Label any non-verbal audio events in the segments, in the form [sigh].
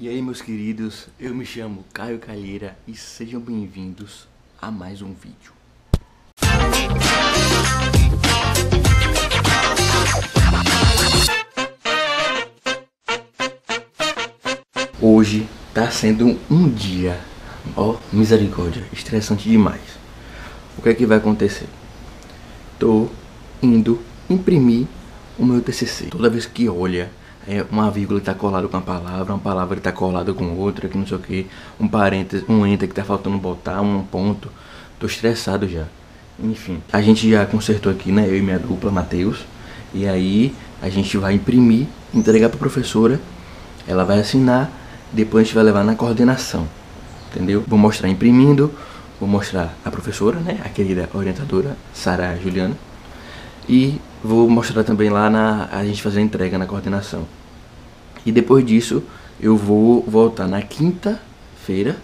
E aí, meus queridos, eu me chamo Caio Calheira e sejam bem-vindos a mais um vídeo. Hoje tá sendo um dia, ó, misericórdia, estressante demais. O que é que vai acontecer? Tô indo imprimir o meu TCC. Toda vez que olha, é uma vírgula está colada com uma palavra, uma palavra está colada com outra, que não sei o que, um parênteses, um enter que está faltando botar, um ponto. Tô estressado já. Enfim, a gente já consertou aqui, né? Eu e minha dupla, Matheus. E aí a gente vai imprimir, entregar para professora. Ela vai assinar, depois a gente vai levar na coordenação. Entendeu? Vou mostrar imprimindo, vou mostrar a professora, né? A querida orientadora Sara Juliana. E vou mostrar também lá na a gente fazer a entrega na coordenação. E depois disso eu vou voltar na quinta-feira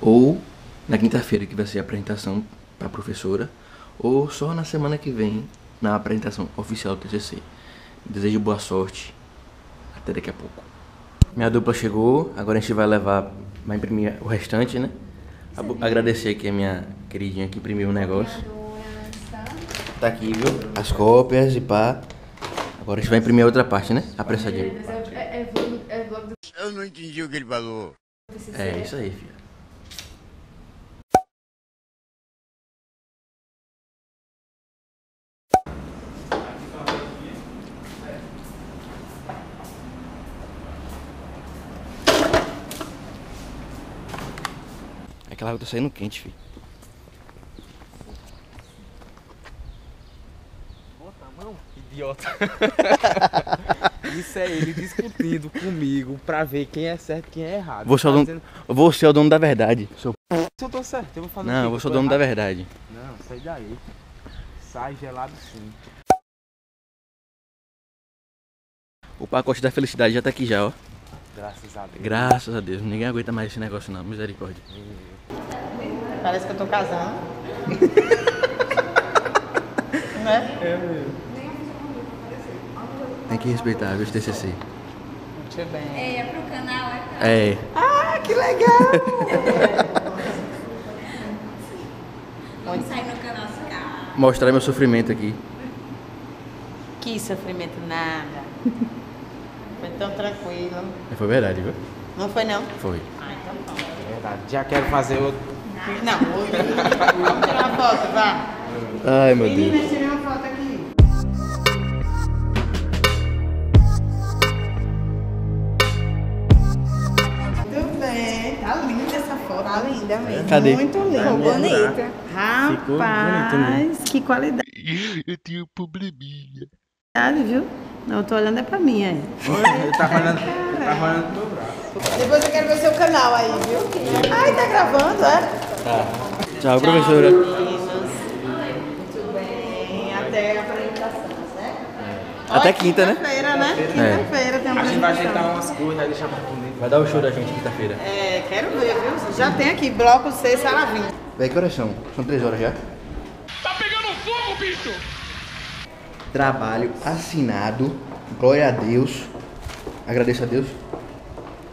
ou na quinta-feira que vai ser a apresentação para a professora ou só na semana que vem na apresentação oficial do TCC. Desejo boa sorte. Até daqui a pouco. Minha dupla chegou, agora a gente vai levar, vai imprimir o restante, né? Agradecer aqui a minha queridinha que imprimiu o negócio. Tá aqui, viu? As cópias e pá. Agora a gente vai imprimir a outra parte, né? Apressadinho. Eu não entendi o que ele falou. É isso aí, filho. Aquela água tá saindo quente, filho. Idiota. [laughs] Isso é ele discutindo comigo pra ver quem é certo e quem é errado. Você é o Tá dono, dizendo, você é o dono da verdade. Seu... Se eu tô certo, eu vou fazer o Não, você é o Eu dono da errado? verdade. Não, sai daí. Sai gelado sim. O pacote da felicidade já tá aqui já, ó. Graças a Deus. Graças a Deus. Ninguém aguenta mais esse negócio não. Misericórdia. Parece que eu tô casando. [laughs] né? Tem que respeitar, viu, TCC. Muito bem. É, é pro canal, é pra... É. Ah, que legal! Vamos sair no canal ficar. Mostrar meu sofrimento aqui. que sofrimento nada. Foi tão tranquilo. Foi verdade, viu? Não foi não? Foi. Ah, então pronto. Verdade. Já quero fazer outro. Não, outro. Vamos tirar uma foto, vá. Ai, meu Deus. Foto. Tá linda mesmo. Cadê? Muito linda. bonita. Ficou Rapaz, bonito, né? que qualidade, [laughs] Eu tenho um probleminha. viu? Não, eu tô olhando é pra mim aí. Tá falando, ele tá falando do meu braço. Depois eu quero ver seu canal aí, viu? Ai, tá gravando, é? Tchau, professora. Muito bem, até a apresentação, certo? Até quinta, né? Quinta-feira, né? Quinta-feira tem uma A gente vai ajeitar apresentação. umas coisas, vai deixar pra comer. Vai dar o show da gente quinta-feira. É, quero ver, viu? Já tem aqui, bloco C, sala 20. Véi, que horas são? São três horas já? Tá pegando fogo, bicho! Trabalho assinado. Glória a Deus. Agradeço a Deus.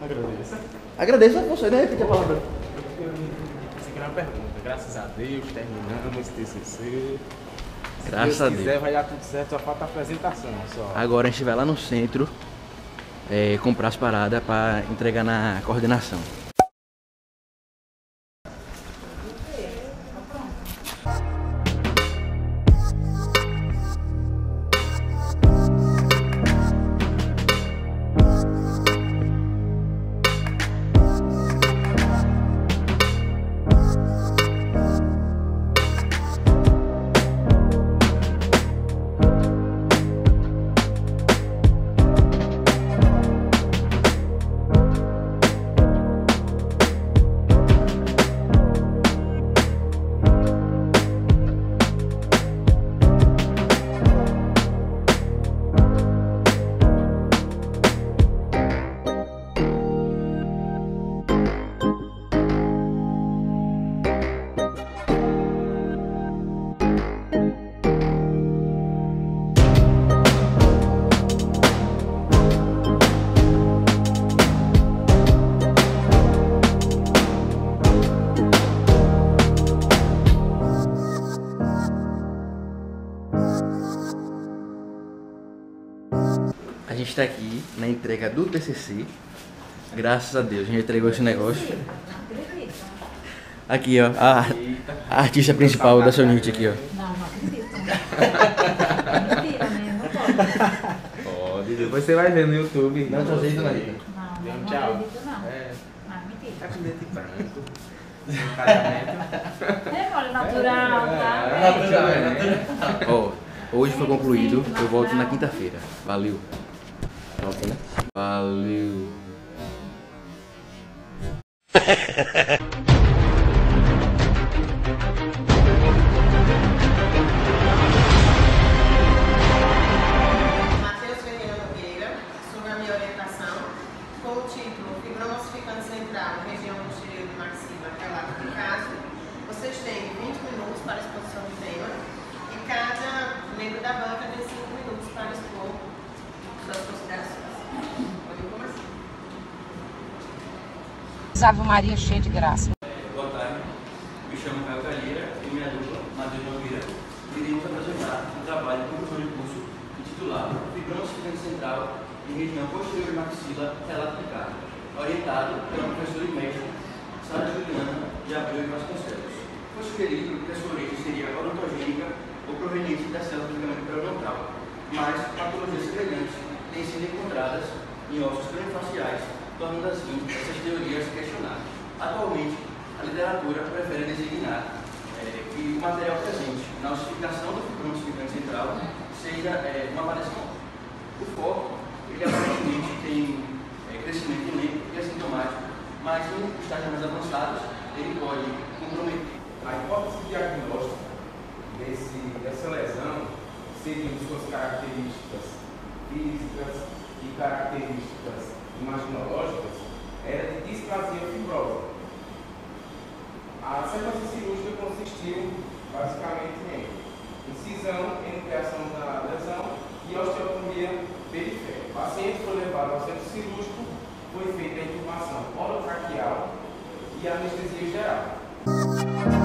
Agradeça. Agradeço a você, né? Repite a palavra. Aqui é uma pergunta. Graças a Deus, terminamos esse TCC. Se Graças Deus a quiser, vai dar tudo certo, só falta a apresentação. Só. Agora a gente vai lá no centro é, comprar as paradas pra entregar na coordenação. Está aqui na entrega do TCC. Graças a Deus, a gente entregou esse negócio. Aqui, ó, a, a artista principal da Sonite aqui, ó. Não, não acredito. É mentira, né? Não pode. Pode, depois você vai ver no YouTube. Não. Não, Deu um não tchau. acredito, não. É, Não, mentira. tá com dente branco. É mole natural, tá? É, natural, é Ó, hoje foi concluído, eu volto na quinta-feira. Valeu. Volta, né? Valeu. Matheus Ferreira Nogueira, sobre a minha orientação, com o título Fibroma ossificante central, região posterior de maxila, relato de caso. Vocês têm 20 minutos para exposição do tema e cada membro da banca tem 5 minutos para expor suas considerações. Começar. Ave Maria cheia de graça. Boa tarde, me chamo Caio Calheira e minha dupla, Matheus Nogueira, iremos apresentar um trabalho de conclusão de curso intitulado Fibroma ossificante central em região posterior de maxila, relato de orientado pela professora e mestre Sara Juliana de Abreu e Vasconcelos. Foi sugerido que a sua origem seria odontogênica ou proveniente da célula do ligamento periodontal, mas patologias semelhantes têm sido encontradas em ossos craniofaciais, tornando assim essas teorias questionáveis. Atualmente, a literatura prefere designar eh, que o material presente na ossificação do fibroma ossificante central seja eh, uma variação. O foco, ele aparentemente tem eh, crescimento lento e assintomático, mas em estágios mais avançados, ele pode comprometer A hipótese diagnóstica desse, dessa lesão, seguindo suas características físicas e características imaginológicas, era de displasia fibrosa. A sequência cirúrgica consistiu basicamente em incisão, ampliação da lesão e osteotomia periférica. O paciente foi levado ao centro cirúrgico, foi feita a intubação orotraqueal e anestesia geral.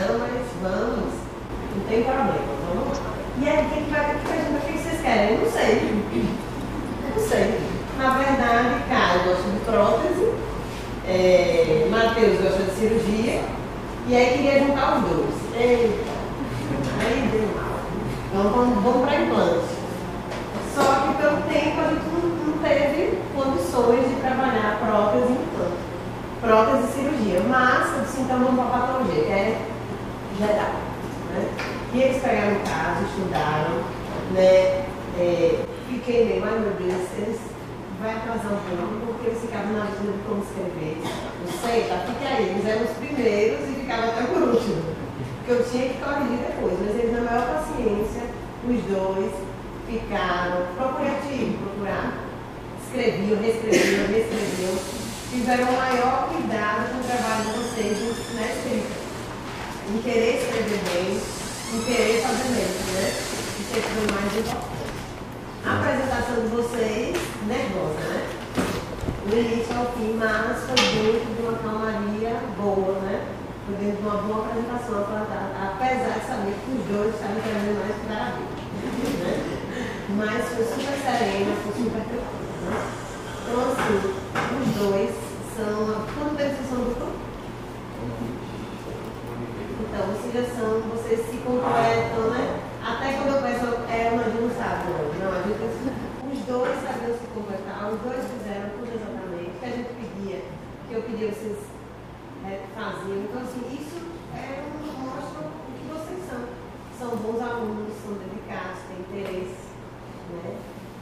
Mas vamos. Não tem problema, vamos lá. E aí, quem que vai que pergunta o que vocês querem? Eu não sei. Eu não sei. Na verdade, Caio gosta de prótese, é, Matheus gosta de cirurgia, e aí queria juntar os dois. Eita, aí deu mal. Então vamos, vamos para implante. Só que pelo tempo a gente não, não teve condições de trabalhar prótese e implante. Prótese e cirurgia, mas disse, então vamos para a patologia, que é geral. Né? E eles pegaram o caso, estudaram, né? É, fiquei meio, ai meu Deus, eles vai atrasar um pouco, porque eles ficavam na dúvida de como escrever. Não sei, tá? Fica aí, eles eram os primeiros e ficavam até por último. Porque eu tinha que corrigir depois, mas eles na maior paciência, os dois ficaram, procurei artigo, procurar, escreviam, reescreviam, reescreviam, tiveram o maior cuidado com o trabalho de vocês na escrita em querer escrever bem, em querer fazer bem, né? Que foi o mais importante. A apresentação de vocês, nervosa, né? Do início ao fim, mas foi dentro de uma calmaria boa, né? Foi dentro de uma boa apresentação, apesar de saber que os dois estavam querendo mais dar a vida. Né? Mas foi super serena, foi super tranquila. Né? Então, assim, os dois são. Quanto tempo vocês são dupla? Então, vocês já são, vocês se completam, né? Até quando eu penso, é, mas não sabe, não. A gente, os dois sabiam se completar, os dois fizeram tudo exatamente o que a gente pedia, que eu pedia, vocês é, faziam. Então, assim, isso é um, mostra alunos são dedicados, têm interesse. Né?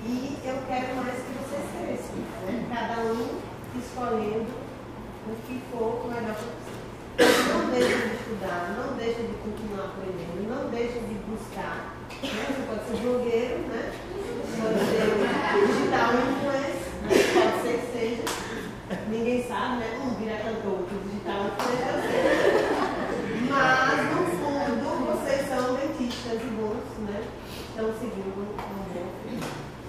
E eu quero mais que vocês cresçam, né? cada um escolhendo o que for melhor para vocês. Não estudar, não deixem de continuar aprendendo, não deixem de buscar. Né? Você pode ser blogueiro, né? pode ser digital influencer, né? pode ser que seja. Ninguém sabe, né? Um vira cantor, outro digital influencer. Mas, no fundo, vocês são dentistas e bons, né? Estão seguindo um bom.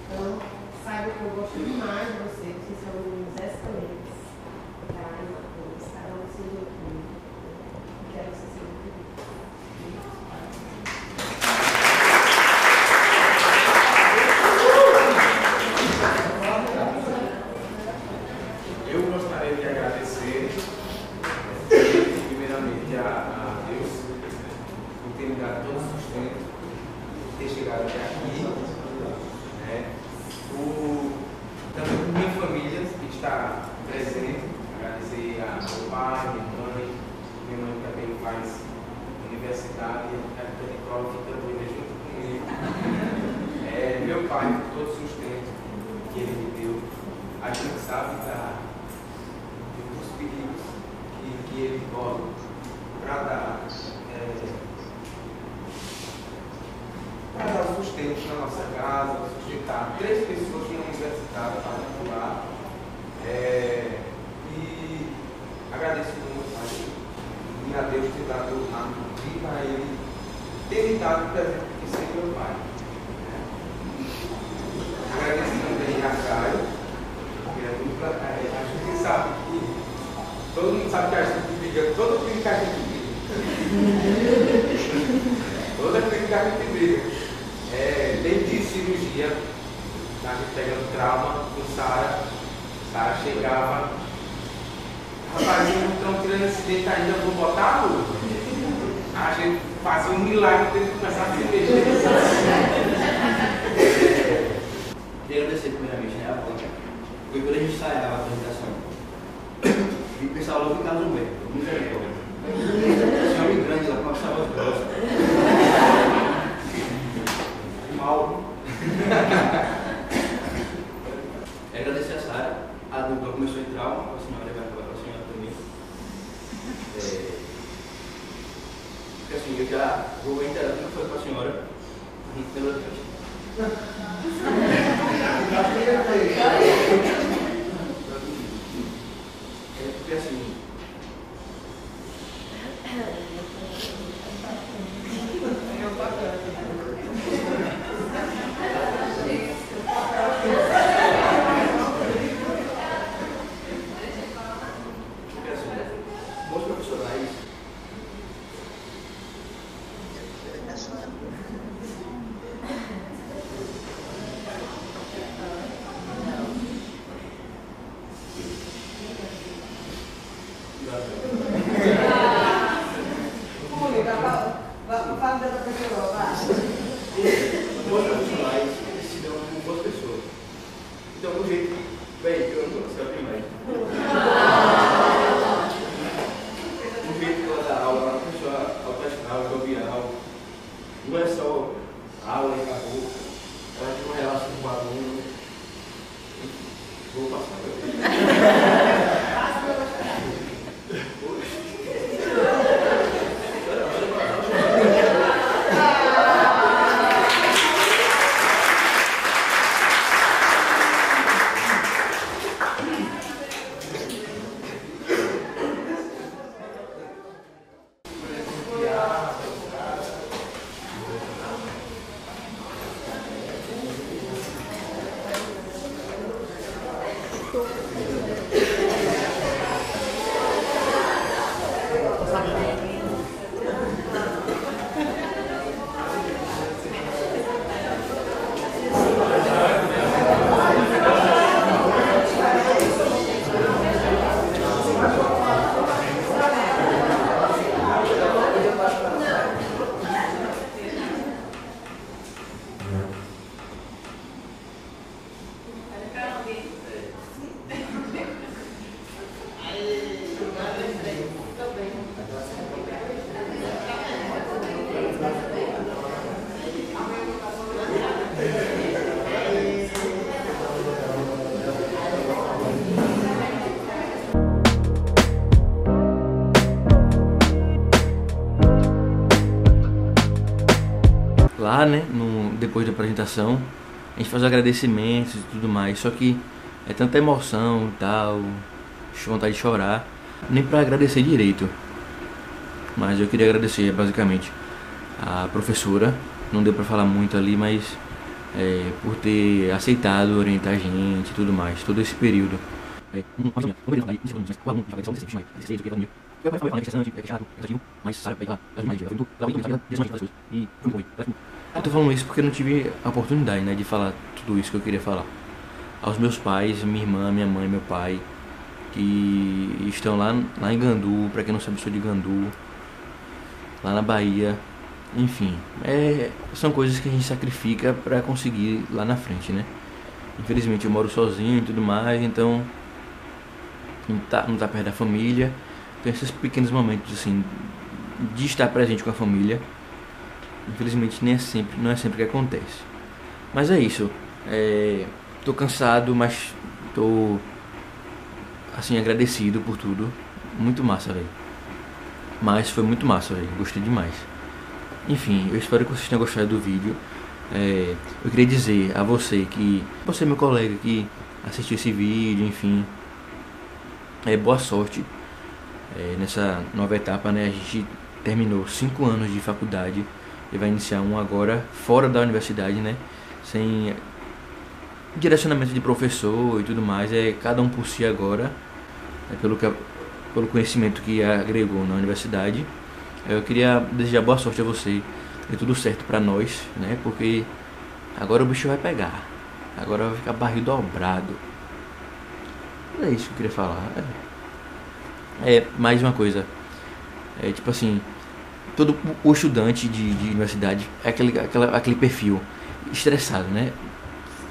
Então, saiba que eu gosto demais de vocês, vocês são meninos excelentes. Tá? Cada um se aqui, né? por, também por minha família que está presente, agradecer a meu pai, minha mãe, minha mãe também faz universidade, época de prova, fica doida junto comigo. É, meu pai, todo o sustento que ele me deu, a gente sabe da dos perigos que, que ele corre para dar, é, dar sustento na nossa casa, sustentar três pessoas numa universidade particular. É, e agradeço muito a ele e a Deus ter dado a vida a ele, ter me dado o presente de ser meu pai. Agradeço também a Caio, porque é dupla, é, a gente sabe que todo mundo sabe que a gente briga, toda clínica que a gente briga. Gente briga. É, desde cirurgia, a gente pegando trauma com Sara, Sara chegava, rapaz, não estão tirando esse dente ainda, vou botar a luz. A gente fazia um milagre de começar a se mexer. Queria agradecer primeiramente né, a Blanca. Porque quando a gente ensaiava a apresentação, e pensava logo em Carlos Humberto, misericórdia. Esse homem grande lá com a voz grossa. Mal. É agradecer a Sara, a dupla começou em trauma, com a senhora vai acabar com a senhora também. É, porque assim, eu já vou reiterar tudo que foi com a senhora, pelo Deus. [laughs] É porque assim. Porque assim, bons profissionais. Fui, vai para vai para o da pessoa, vai. Bons profissionais se dão como boas pessoas. Então, o jeito que. Bem, eu não consigo né, no, depois da apresentação, a gente faz agradecimentos e tudo mais, só que é tanta emoção e tal, vontade de chorar, nem para agradecer direito. Mas eu queria agradecer basicamente a professora, não deu para falar muito ali, mas é, por ter aceitado orientar a gente e tudo mais, todo esse período. É, um, é é e eu tô falando isso porque eu não tive a oportunidade, né, de falar tudo isso que eu queria falar. Aos meus pais, minha irmã, minha mãe, meu pai, que estão lá, lá em Gandu, pra quem não sabe, sou de Gandu, lá na Bahia, enfim, é, são coisas que a gente sacrifica para conseguir lá na frente, né? Infelizmente eu moro sozinho e tudo mais, então não tá, não tá perto da família. Tem esses pequenos momentos assim de estar presente com a família. Infelizmente nem é sempre, não é sempre que acontece. Mas é isso. É, tô cansado, mas tô assim agradecido por tudo. Muito massa, velho. Mas foi muito massa, velho. Gostei demais. Enfim, eu espero que vocês tenham gostado do vídeo. É, eu queria dizer a você que você meu colega que assistiu esse vídeo, enfim, é boa sorte é, nessa nova etapa, né? A gente terminou cinco anos de faculdade e vai iniciar um agora fora da universidade, né? Sem direcionamento de professor e tudo mais, é cada um por si agora, é, pelo, que, pelo conhecimento que agregou na universidade. Eu queria desejar boa sorte a você, e tudo certo para nós, né? Porque agora o bicho vai pegar, agora vai ficar barril dobrado. É isso que eu queria falar. É. É, mais uma coisa. É tipo assim, todo o estudante de, de universidade é aquele, aquela, aquele perfil estressado, né?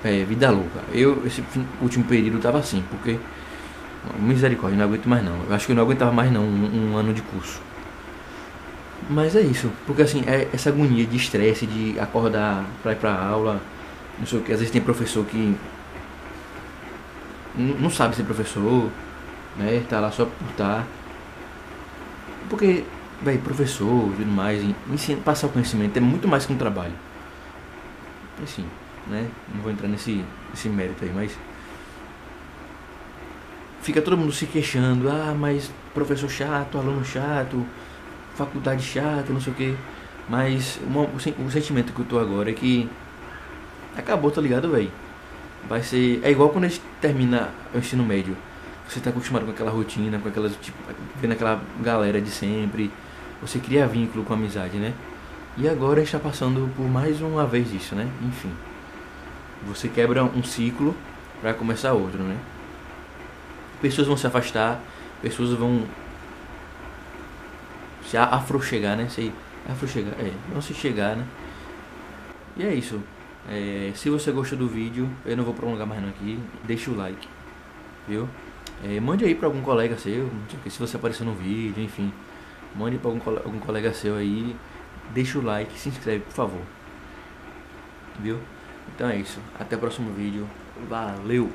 É, vida louca. Eu, esse último período tava assim, porque. Misericórdia, não aguento mais não. Eu acho que eu não aguentava mais não um, um ano de curso. Mas é isso, porque assim, é essa agonia de estresse, de acordar pra ir pra aula, não sei o que, às vezes tem professor que não sabe ser professor, né? Tá lá só por estar. Tá. Porque, velho, professor e tudo mais, ensina, passar o conhecimento é muito mais que um trabalho. Assim, né? Não vou entrar nesse, nesse mérito aí, mas. Fica todo mundo se queixando, ah, mas professor chato, aluno chato, faculdade chata, não sei o que. Mas uma, o, o sentimento que eu tô agora é que acabou, tá ligado, velho? Vai ser. É igual quando a gente termina o ensino médio você está acostumado com aquela rotina, com aquelas, tipo, vendo aquela galera de sempre. Você cria vínculo com a amizade, né? E agora está passando por mais uma vez isso, né? Enfim. Você quebra um ciclo para começar outro, né? Pessoas vão se afastar, pessoas vão se afrouxegar, né? Sei, afrouxegar, é, vão se chegar, né? E é isso. É, se você gostou do vídeo, eu não vou prolongar mais não aqui, deixa o like, viu? É, mande aí para algum colega seu, se você apareceu no vídeo, enfim. Mande para algum, algum colega seu aí. Deixa o like, se inscreve, por favor. Viu? Então é isso. Até o próximo vídeo. Valeu!